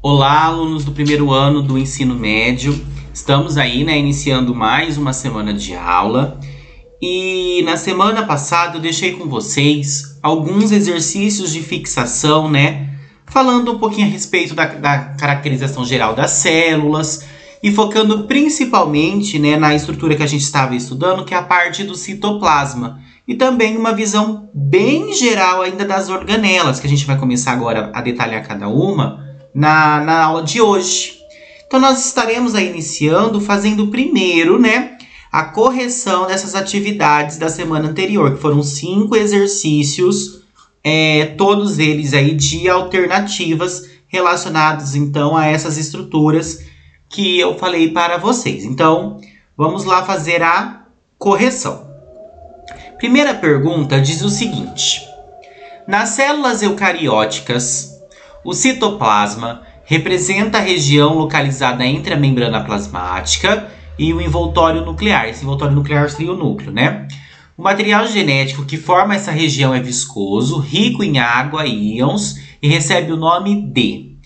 Olá, alunos do primeiro ano do ensino médio. Estamos aí, né, iniciando mais uma semana de aula. E na semana passada eu deixei com vocês alguns exercícios de fixação, né? Falando um pouquinho a respeito da, da caracterização geral das células e focando principalmente né, na estrutura que a gente estava estudando, que é a parte do citoplasma. E também uma visão bem geral ainda das organelas, que a gente vai começar agora a detalhar cada uma na, na aula de hoje. Então, nós estaremos aí iniciando fazendo primeiro, né, a correção dessas atividades da semana anterior, que foram cinco exercícios, é, todos eles aí de alternativas relacionados então a essas estruturas que eu falei para vocês. Então, vamos lá fazer a correção. Primeira pergunta diz o seguinte: Nas células eucarióticas, o citoplasma representa a região localizada entre a membrana plasmática e o envoltório nuclear. Esse envoltório nuclear seria o núcleo, né? O material genético que forma essa região é viscoso, rico em água e íons e recebe o nome de.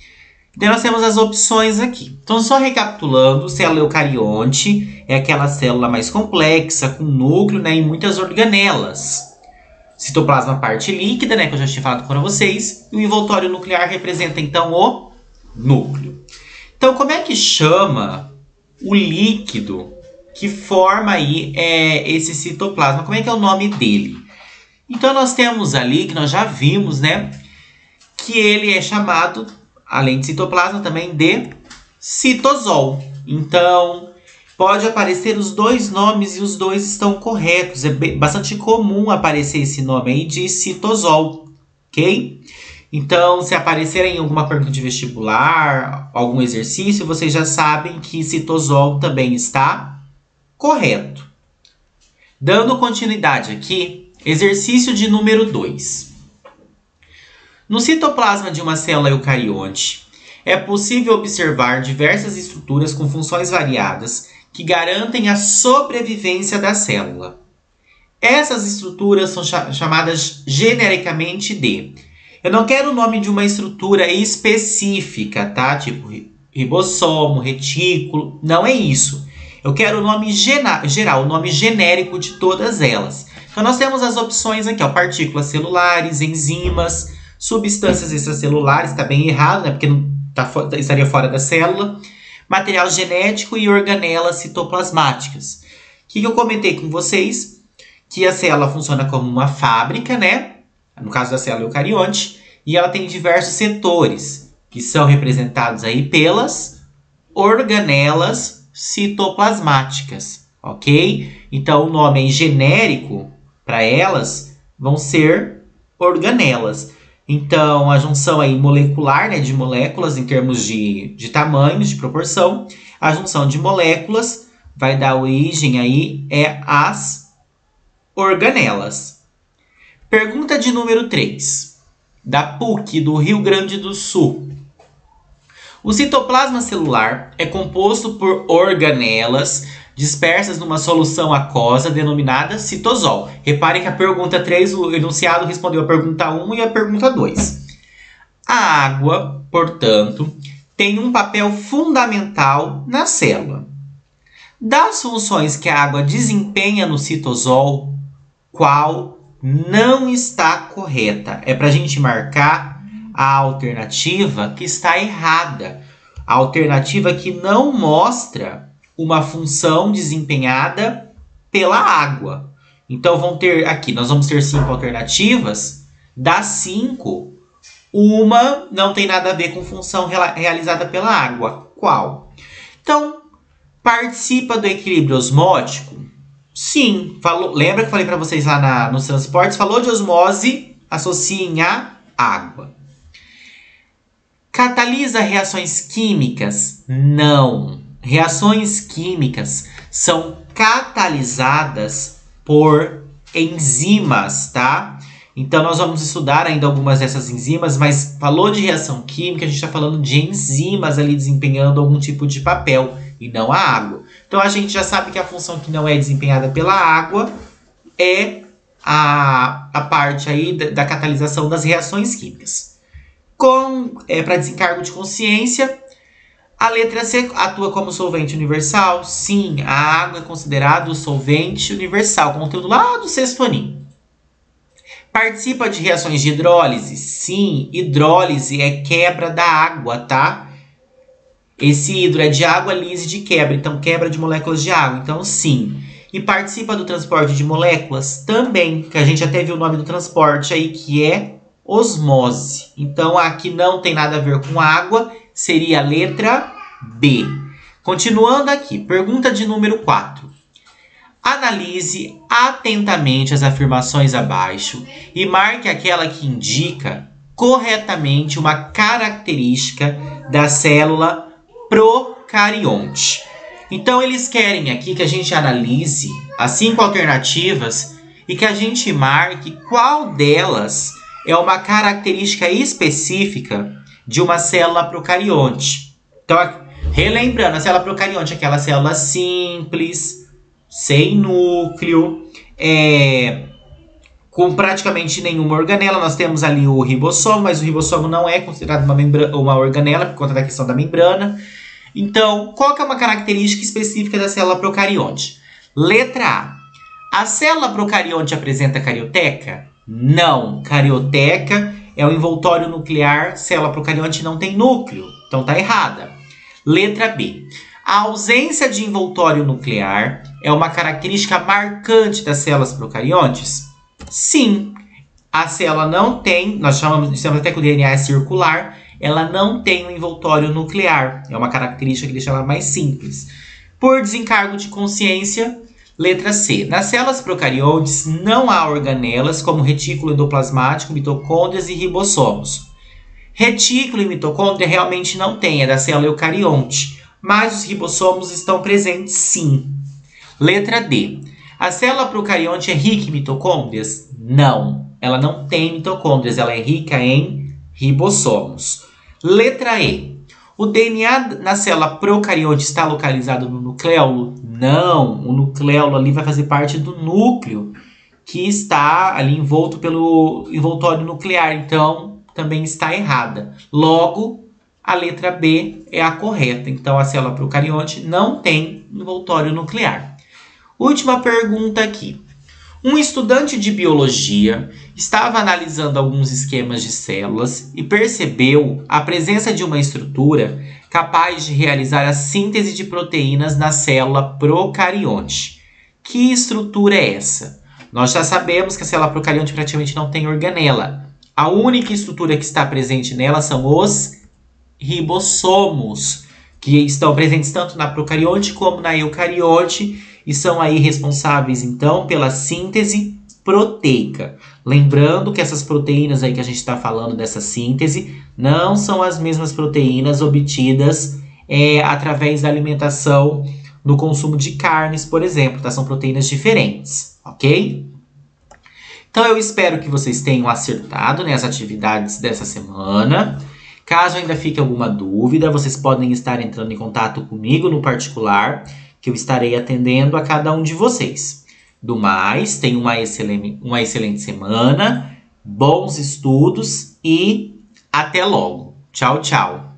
Então nós temos as opções aqui. Então só recapitulando, célula eucarionte é aquela célula mais complexa com núcleo, né, e muitas organelas. Citoplasma parte líquida, né, que eu já tinha falado para vocês. E o envoltório nuclear representa então o núcleo. Então, como é que chama o líquido que forma aí é, esse citoplasma? Como é que é o nome dele? Então, nós temos ali, que nós já vimos, né, que ele é chamado, além de citoplasma, também de citosol. Então, pode aparecer os dois nomes e os dois estão corretos. É bastante comum aparecer esse nome aí de citosol, ok? Então, se aparecer em alguma pergunta de vestibular, algum exercício, vocês já sabem que citosol também está correto. Dando continuidade aqui, exercício de número 2. No citoplasma de uma célula eucarionte, é possível observar diversas estruturas com funções variadas que garantem a sobrevivência da célula. Essas estruturas são chamadas genericamente de. Eu não quero o nome de uma estrutura específica, tá? Tipo ribossomo, retículo. Não é isso. Eu quero o nome geral, o nome genérico de todas elas. Então nós temos as opções aqui, ó, partículas celulares, enzimas, substâncias extracelulares, está bem errado, né? Porque não tá, estaria fora da célula material genético e organelas citoplasmáticas. O que, que eu comentei com vocês? Que a célula funciona como uma fábrica, né? No caso da célula eucarionte, e ela tem diversos setores, que são representados aí pelas organelas citoplasmáticas, ok? Então, o nome genérico para elas vão ser organelas. Então, a junção aí molecular, né, de moléculas em termos de, de tamanhos, de proporção, a junção de moléculas vai dar origem aí é as organelas. Pergunta de número 3, da PUC do Rio Grande do Sul. O citoplasma celular é composto por organelas dispersas numa solução aquosa denominada citosol. Reparem que a pergunta 3, o enunciado respondeu a pergunta 1 e a pergunta 2. A água, portanto, tem um papel fundamental na célula. Das funções que a água desempenha no citosol, qual não está correta? É para a gente marcar a alternativa que está errada. A alternativa que não mostra uma função desempenhada pela água. Então vão ter aqui, nós vamos ter cinco alternativas. Das cinco, uma não tem nada a ver com função realizada pela água. Qual? Então, participa do equilíbrio osmótico? Sim, falou, lembra que eu falei para vocês lá na, nos transportes? Falou de osmose, associem a água. Catalisa reações químicas? Não. Reações químicas são catalisadas por enzimas, tá? Então nós vamos estudar ainda algumas dessas enzimas, mas falou de reação química, a gente está falando de enzimas ali desempenhando algum tipo de papel e não a água. Então a gente já sabe que a função que não é desempenhada pela água é a, a parte aí da, da catalisação das reações químicas. Com é, para desencargo de consciência, a letra C atua como solvente universal. Sim, a água é considerado solvente universal, conteúdo lá do sexto aninho. Participa de reações de hidrólise? Sim, hidrólise é quebra da água, tá? Esse hidro é de água, lise de quebra, então quebra de moléculas de água, então sim. E participa do transporte de moléculas? Também, que a gente até viu o nome do transporte aí, que é osmose. Então aqui não tem nada a ver com água, seria a letra B. Continuando aqui, pergunta de número 4. Analise atentamente as afirmações abaixo e marque aquela que indica corretamente uma característica da célula procarionte. Então eles querem aqui que a gente analise as cinco alternativas e que a gente marque qual delas é uma característica específica de uma célula procarionte. Então, relembrando, a célula procarionte é aquela célula simples, sem núcleo, é, com praticamente nenhuma organela. Nós temos ali o ribossomo, mas o ribossomo não é considerado uma, uma organela por conta da questão da membrana. Então, qual é uma característica específica da célula procarionte? Letra A. A célula procarionte apresenta carioteca? Não. Carioteca é o envoltório nuclear, célula procarionte não tem núcleo. Então tá errada. Letra B. A ausência de envoltório nuclear é uma característica marcante das células procariontes? Sim. A célula não tem, nós chamamos, chamamos até que o DNA é circular, ela não tem um envoltório nuclear. É uma característica que deixa ela mais simples. Por desencargo de consciência, Letra C. Nas células procariontes não há organelas como retículo endoplasmático, mitocôndrias e ribossomos. Retículo e mitocôndria realmente não tem, é da célula eucarionte, mas os ribossomos estão presentes sim. Letra D. A célula procarionte é rica em mitocôndrias? Não, ela não tem mitocôndrias, ela é rica em ribossomos. Letra E. O DNA na célula procarionte está localizado no nucleolo? Não, o nucleolo ali vai fazer parte do núcleo que está ali envolto pelo envoltório nuclear, então também está errada. Logo, a letra B é a correta. Então a célula procarionte não tem envoltório nuclear. Última pergunta aqui. Um estudante de biologia estava analisando alguns esquemas de células e percebeu a presença de uma estrutura capaz de realizar a síntese de proteínas na célula procarionte. Que estrutura é essa? Nós já sabemos que a célula procarionte praticamente não tem organela. A única estrutura que está presente nela são os ribossomos, que estão presentes tanto na procarionte como na eucarionte e são aí responsáveis então pela síntese proteica. Lembrando que essas proteínas aí que a gente está falando dessa síntese não são as mesmas proteínas obtidas é, através da alimentação no consumo de carnes, por exemplo, tá? São proteínas diferentes, ok? Então eu espero que vocês tenham acertado né, atividades dessa semana. Caso ainda fique alguma dúvida, vocês podem estar entrando em contato comigo no particular que eu estarei atendendo a cada um de vocês. Do mais, tenha uma excelente, uma excelente semana, bons estudos e até logo. Tchau, tchau.